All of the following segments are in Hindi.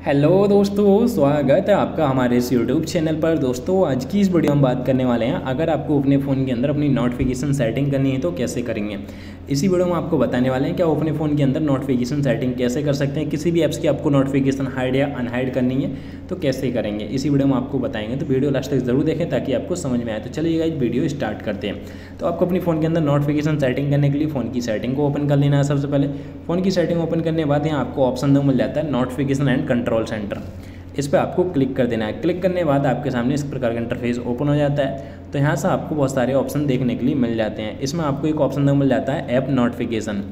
हेलो दोस्तों, स्वागत है आपका हमारे इस यूट्यूब चैनल पर। दोस्तों, आज की इस वीडियो में बात करने वाले हैं, अगर आपको अपने फ़ोन के अंदर अपनी नोटिफिकेशन सेटिंग करनी है तो कैसे करेंगे? इसी वीडियो में आपको बताने वाले हैं कि आप अपने फ़ोन के अंदर नोटिफिकेशन सेटिंग कैसे कर सकते हैं। किसी भी ऐप्स की आपको नोटिफिकेशन हाइड या अनहाइड करनी है तो कैसे करेंगे? इसी वीडियो में आपको बताएँगे तो वीडियो लास्ट तक ज़रूर देखें ताकि आपको समझ में आए। तो चलिएगा इस वीडियो स्टार्ट करते हैं। तो आपको अपनी फ़ोन के अंदर नोटिफिकेशन सेटिंग करने के लिए फ़ोन की सेटिंग को ओपन कर लेना है सबसे पहले। फ़ोन की सेटिंग ओपन करने के बाद यहाँ आपको ऑप्शन दो मिल जाता है नोटिफिकेशन एंड कंट्रोल सेंटर इस पर आपको क्लिक कर देना है। क्लिक करने के बाद आपके सामने इस प्रकार का इंटरफेस ओपन हो जाता है। तो यहाँ से आपको बहुत सारे ऑप्शन देखने के लिए मिल जाते हैं। इसमें आपको एक ऑप्शन मिल जाता है ऐप नोटिफिकेशन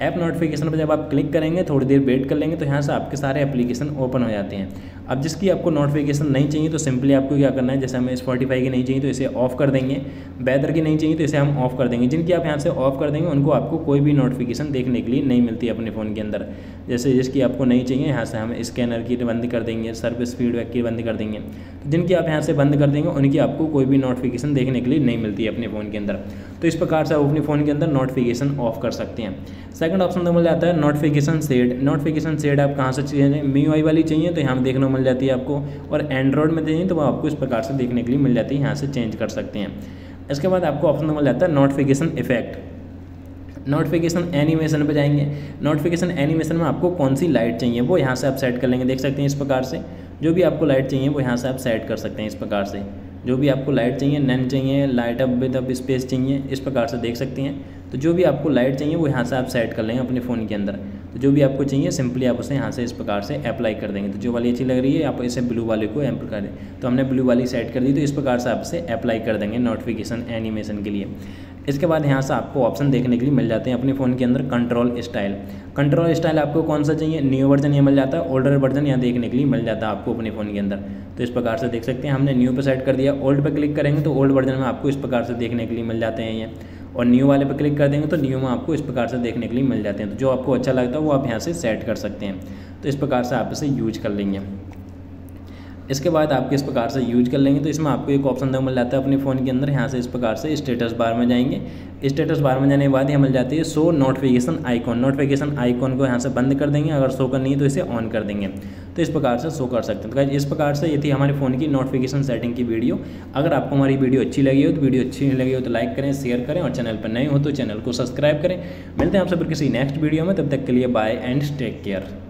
ऐप नोटिफिकेशन पर जब आप क्लिक करेंगे, थोड़ी देर वेट कर लेंगे तो यहाँ से आपके सारे एप्लीकेशन ओपन हो जाते हैं। अब जिसकी आपको नोटिफिकेशन नहीं चाहिए तो सिंपली आपको क्या करना है, जैसे हमें स्पॉटीफाई की नहीं चाहिए तो इसे ऑफ़ कर देंगे। बैदर की नहीं चाहिए तो इसे हम ऑफ़ कर देंगे। जिनकी आप यहाँ से ऑफ़ कर देंगे, उनको आपको कोई भी नोटिफिकेशन देखने के लिए नहीं मिलती अपने फ़ोन के अंदर। जैसे जिसकी आपको नहीं चाहिए, यहाँ से हम स्कैनर की बंद कर देंगे सर्विस फीडबैक की बंद कर देंगे। तो जिनकी आप यहाँ से बंद कर देंगे, उनकी आपको कोई भी नोटिफिकेशन देखने के लिए नहीं मिलती अपने फ़ोन के अंदर। तो इस प्रकार से आप अपने फ़ोन के अंदर नोटिफिकेशन ऑफ़ कर सकते हैं। सेकंड ऑप्शन तो मिल जाता है नोटिफिकेशन सेड नोटिफिकेशन सेड आप कहाँ से चाहिए? मी वाली चाहिए तो यहाँ देखने मिल जाती है आपको और एंड्रॉयड में चाहिए तो वो आपको इस प्रकार से देखने के लिए मिल जाती है, यहाँ से चेंज कर सकते हैं। इसके बाद आपको ऑप्शन मिल जाता है नोटिफिकेशन इफ़ेक्ट नोटिफिकेशन एनिमेशन पे जाएँगे। नोटिफिकेशन एनिमेशन में आपको कौन सी लाइट चाहिए, वो यहाँ से आप सेट कर लेंगे, देख सकते हैं इस प्रकार से। जो भी आपको लाइट चाहिए, वो यहाँ से आप सेट कर सकते हैं इस प्रकार से। जो भी आपको लाइट चाहिए नैन चाहिए light up with up space चाहिए, इस प्रकार से देख सकते हैं। तो जो भी आपको लाइट चाहिए, वो यहाँ से आप सेट कर लेंगे अपने फ़ोन के अंदर। तो जो भी आपको चाहिए सिंपली आप उसे यहाँ से इस प्रकार से अप्लाई कर देंगे। तो जो वाली अच्छी लग रही है, आप इसे ब्लू वाले को एम कर तो हमने ब्लू वाली सेट कर दी तो इस प्रकार से आप इसे अप्लाई कर देंगे नोटिफिकेशन एनिमेशन के लिए। इसके बाद यहाँ से आपको ऑप्शन देखने के लिए मिल जाते हैं अपने फ़ोन के अंदर कंट्रोल स्टाइल कंट्रोल स्टाइल आपको कौन सा चाहिए? न्यू वर्जन ये मिल जाता है ओल्डर वर्जन यहाँ देखने के लिए मिल जाता है आपको अपने फ़ोन के अंदर। तो इस प्रकार से देख सकते हैं, हमने न्यू पर सेट कर दिया। ओल्ड पर क्लिक करेंगे तो ओल्ड वर्जन में आपको इस प्रकार से देखने के लिए मिल जाते हैं ये। और न्यू वाले पर क्लिक कर देंगे तो न्यू में आपको इस प्रकार से देखने के लिए मिल जाते हैं। तो जो आपको अच्छा लगता है, वो आप यहाँ से सेट कर सकते हैं। तो इस प्रकार से आप इसे यूज़ कर लेंगे। इसके बाद आप किस प्रकार से यूज़ कर लेंगे तो इसमें आपको एक ऑप्शन दो मिल जाता है अपने फ़ोन के अंदर। यहाँ से इस प्रकार से स्टेटस बार में जाएँगे। स्टेटस बार में जाने के बाद यहाँ मिल जाती है show notification icon notification icon को यहाँ से बंद कर देंगे। अगर शो करनी है तो इसे ऑन कर देंगे। तो इस प्रकार से शो कर सकते हैं। तो इस प्रकार से ये थी हमारे फ़ोन की नोटिफिकेशन सेटिंग की वीडियो अगर आपको हमारी वीडियो अच्छी लगी हो तो वीडियो अच्छी लगी हो तो लाइक करें शेयर करें और चैनल पर नए हो तो चैनल को सब्सक्राइब करें। मिलते हैं आपसे फिर किसी नेक्स्ट वीडियो में। तब तक के लिए बाय एंड टेक केयर